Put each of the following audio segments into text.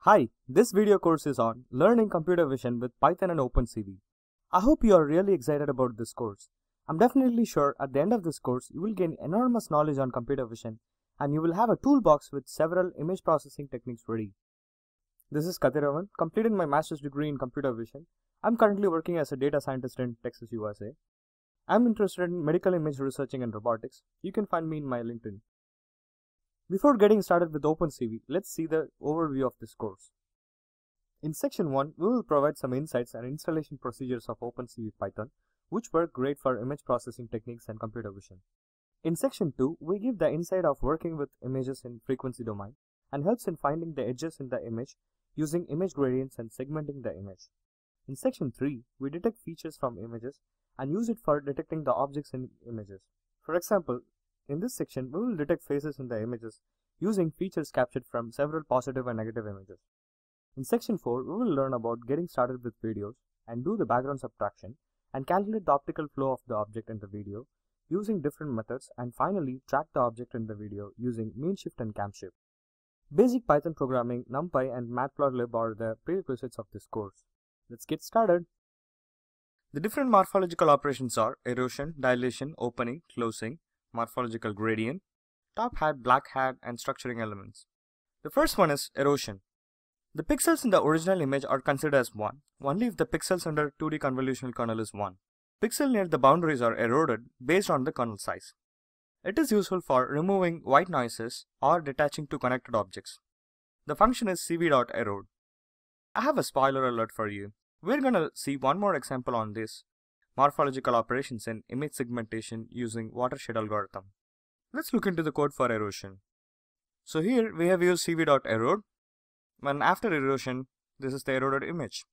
Hi, this video course is on Learning Computer Vision with Python and OpenCV. I hope you are really excited about this course. I'm definitely sure at the end of this course you will gain enormous knowledge on computer vision and you will have a toolbox with several image processing techniques ready. This is Kathiravan, completed my master's degree in computer vision. I'm currently working as a data scientist in Texas, USA. I'm interested in medical image researching and robotics. You can find me in my LinkedIn. Before getting started with OpenCV, let's see the overview of this course. In section 1, we will provide some insights and installation procedures of OpenCV Python, which work great for image processing techniques and computer vision. In section 2, we give the insight of working with images in frequency domain and helps in finding the edges in the image using image gradients and segmenting the image. In section 3, we detect features from images and use it for detecting the objects in images. For example, in this section, we will detect faces in the images using features captured from several positive and negative images. In section 4, we will learn about getting started with videos and do the background subtraction and calculate the optical flow of the object in the video using different methods and finally track the object in the video using mean shift and cam shift. Basic Python programming, NumPy and Matplotlib are the prerequisites of this course. Let's get started. The different morphological operations are erosion, dilation, opening, closing, morphological gradient, top hat, black hat, and structuring elements. The first one is erosion. The pixels in the original image are considered as 1, only if the pixels under 2D convolutional kernel is 1. Pixels near the boundaries are eroded based on the kernel size. It is useful for removing white noises or detaching two connected objects. The function is cv.erode. I have a spoiler alert for you. We're gonna see one more example on this morphological operations in image segmentation using watershed algorithm. Let's look into the code for erosion. So here we have used cv.erode and after erosion this is the eroded image.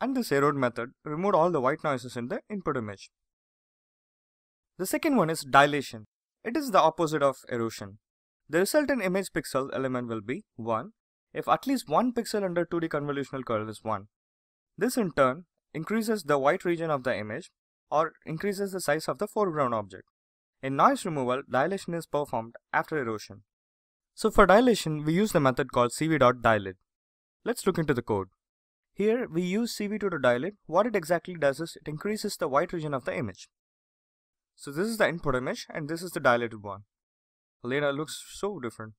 And this erode method removed all the white noises in the input image. The second one is dilation. It is the opposite of erosion. The resultant image pixel element will be 1 if at least one pixel under 2D convolutional kernel is 1. This in turn increases the white region of the image or increases the size of the foreground object. In noise removal, dilation is performed after erosion. So for dilation, we use the method called cv.dilate. Let's look into the code. Here we use cv2 to dilate. What it exactly does is it increases the white region of the image. So this is the input image and this is the dilated one. Later looks so different.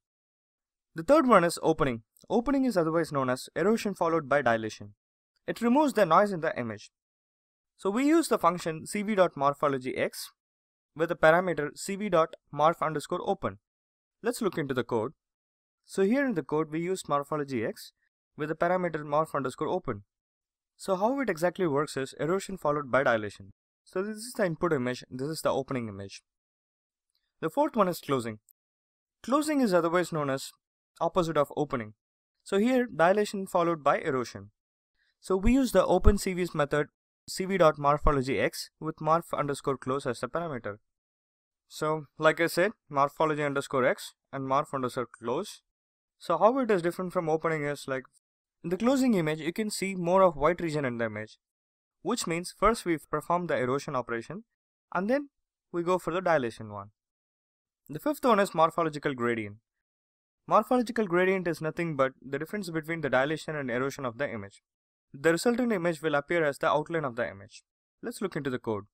The third one is opening. Opening is otherwise known as erosion followed by dilation. It removes the noise in the image. So we use the function cv.morphologyEx with the parameter cv.morph underscore open. Let's look into the code. So here in the code we use morphologyEx with the parameter morph underscore open. So how it exactly works is erosion followed by dilation. So this is the input image, this is the opening image. The fourth one is closing. Closing is otherwise known as opposite of opening. So here dilation followed by erosion. So we use the OpenCV's method cv.morphologyEx with morph underscore close as the parameter. So like I said, morphology underscore x and morph underscore close. So how it is different from opening is like in the closing image you can see more of white region in the image. Which means first we perform the erosion operation and then we go for the dilation one. The fifth one is morphological gradient. Morphological gradient is nothing but the difference between the dilation and erosion of the image. The resultant image will appear as the outline of the image. Let's look into the code.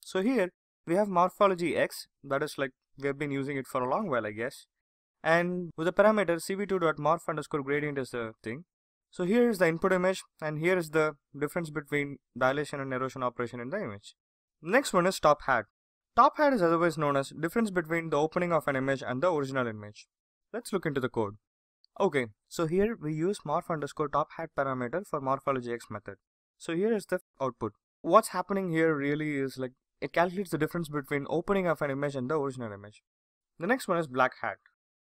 So here we have morphology x, that is like we have been using it for a long while I guess. And with the parameter cv2.morph underscore gradient is the thing. So here is the input image and here is the difference between dilation and erosion operation in the image. Next one is top hat. Top hat is otherwise known as difference between the opening of an image and the original image. Let's look into the code. Okay, so here we use morph underscore top hat parameter for morphology x method. So here is the output. What's happening here really is like it calculates the difference between opening of an image and the original image. The next one is black hat.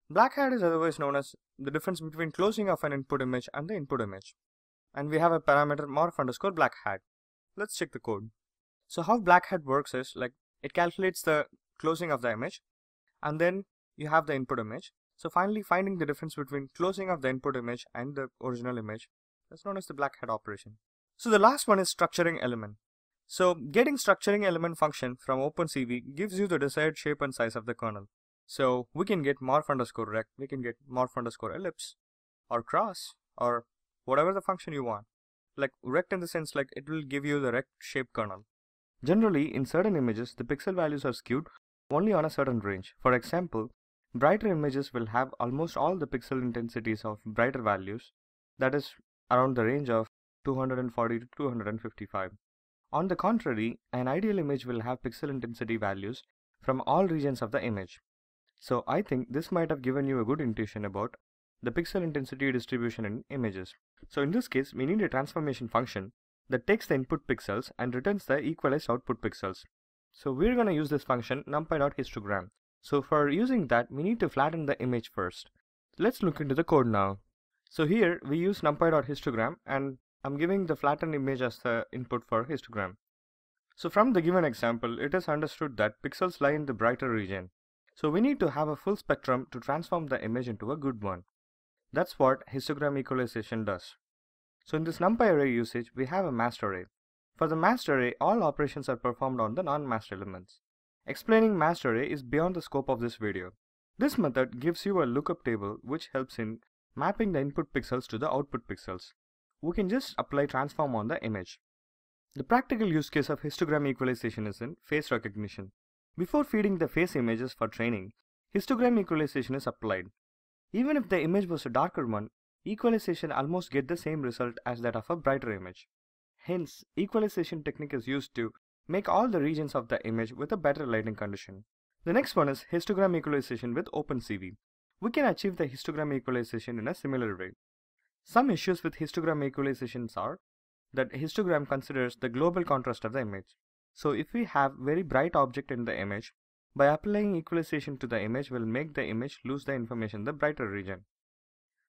Black hat is otherwise known as the difference between closing of an input image and the input image. And we have a parameter morph underscore black hat. Let's check the code. So how black hat works is like it calculates the closing of the image and then you have the input image so finally finding the difference between closing of the input image and the original image That's known as the black hat operation. So the last one is structuring element. So getting structuring element function from OpenCV gives you the desired shape and size of the kernel. So we can get morph underscore rect, we can get morph underscore ellipse or cross or whatever the function you want. Like rect in the sense like it will give you the rect shape kernel. Generally, in certain images, the pixel values are skewed only on a certain range. For example, brighter images will have almost all the pixel intensities of brighter values, that is around the range of 240 to 255. On the contrary, an ideal image will have pixel intensity values from all regions of the image. So I think this might have given you a good intuition about the pixel intensity distribution in images. So in this case, we need a transformation function that takes the input pixels and returns the equalized output pixels. So we're going to use this function numpy.histogram. So for using that, we need to flatten the image first. Let's look into the code now. So here we use numpy.histogram and I'm giving the flattened image as the input for histogram. So from the given example, it is understood that pixels lie in the brighter region. So we need to have a full spectrum to transform the image into a good one. That's what histogram equalization does. So in this numpy array usage, we have a masked array. For the masked array, all operations are performed on the non-masked elements. Explaining masked array is beyond the scope of this video. This method gives you a lookup table which helps in mapping the input pixels to the output pixels. We can just apply transform on the image. The practical use case of histogram equalization is in face recognition. Before feeding the face images for training, histogram equalization is applied. Even if the image was a darker one, equalization almost get the same result as that of a brighter image. Hence, equalization technique is used to make all the regions of the image with a better lighting condition. The next one is histogram equalization with OpenCV. We can achieve the histogram equalization in a similar way. Some issues with histogram equalizations are that histogram considers the global contrast of the image. So if we have very bright object in the image, by applying equalization to the image will make the image lose the information in the brighter region.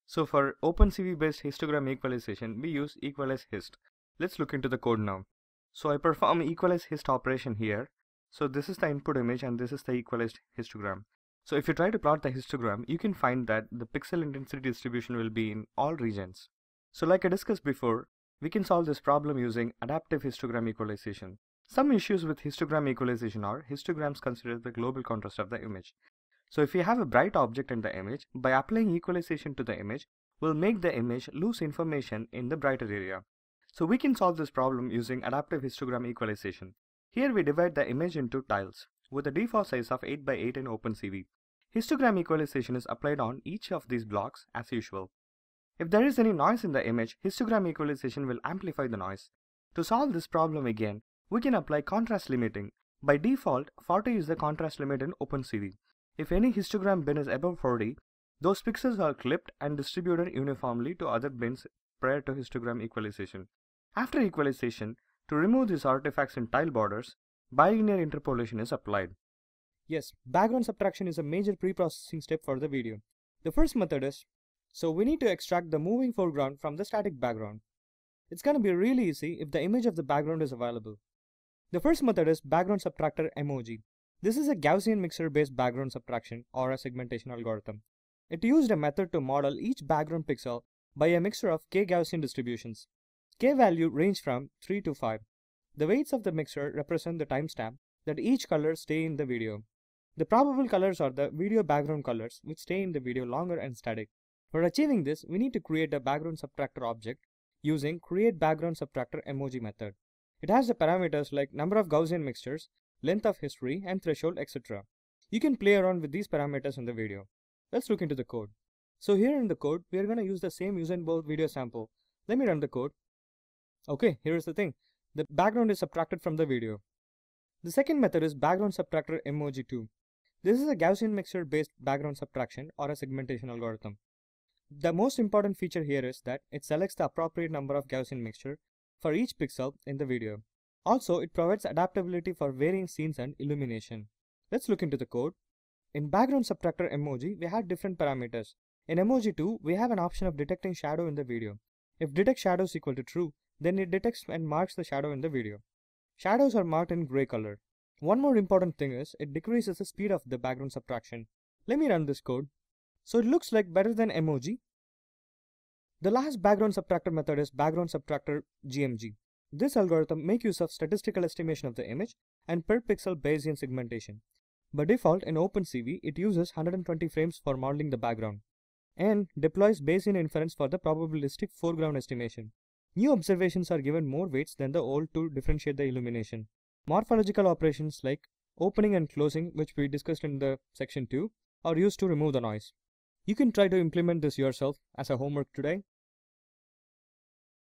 So for OpenCV based histogram equalization, we use equalize hist. Let's look into the code now. So I perform equalize hist operation here. So this is the input image and this is the equalized histogram. So if you try to plot the histogram, you can find that the pixel intensity distribution will be in all regions. So like I discussed before, we can solve this problem using adaptive histogram equalization. Some issues with histogram equalization are histograms consider the global contrast of the image. So if you have a bright object in the image, by applying equalization to the image, will make the image lose information in the brighter area. So we can solve this problem using adaptive histogram equalization. Here we divide the image into tiles with a default size of 8 by 8 in OpenCV. Histogram equalization is applied on each of these blocks as usual. If there is any noise in the image, histogram equalization will amplify the noise. To solve this problem again, we can apply contrast limiting. By default, 40 is the contrast limit in OpenCV. If any histogram bin is above 40, those pixels are clipped and distributed uniformly to other bins prior to histogram equalization. After equalization, to remove these artifacts in tile borders, bilinear interpolation is applied. Yes, background subtraction is a major pre-processing step for the video. The first method is, so we need to extract the moving foreground from the static background. It's gonna be really easy if the image of the background is available. The first method is background subtractor MOG. This is a Gaussian mixer based background subtraction or a segmentation algorithm. It used a method to model each background pixel by a mixture of k Gaussian distributions. K value range from 3 to 5. The weights of the mixture represent the timestamp that each color stay in the video. The probable colors are the video background colors which stay in the video longer and static. For achieving this, we need to create a background subtractor object using create background subtractor MOG method. It has the parameters like number of Gaussian mixtures, length of history, and threshold, etc. You can play around with these parameters in the video. Let's look into the code. So here in the code, we are going to use the same Usain Bolt video sample. Let me run the code. Okay, here's the thing. The background is subtracted from the video. The second method is background subtractor MOG2. This is a Gaussian mixture based background subtraction or a segmentation algorithm. The most important feature here is that it selects the appropriate number of Gaussian mixture for each pixel in the video. Also, it provides adaptability for varying scenes and illumination. Let's look into the code. In background subtractor MOG, we have different parameters. In MOG 2, we have an option of detecting shadow in the video. If detect shadow is equal to true, then it detects and marks the shadow in the video. Shadows are marked in gray color. One more important thing is it decreases the speed of the background subtraction. Let me run this code. So it looks like better than MOG, the last background subtractor method is background subtractor GMG. This algorithm makes use of statistical estimation of the image and per pixel Bayesian segmentation. By default in OpenCV, it uses 120 frames for modeling the background. And deploys Bayesian inference for the probabilistic foreground estimation. New observations are given more weights than the old to differentiate the illumination. Morphological operations like opening and closing, which we discussed in the section 2, are used to remove the noise. You can try to implement this yourself as a homework today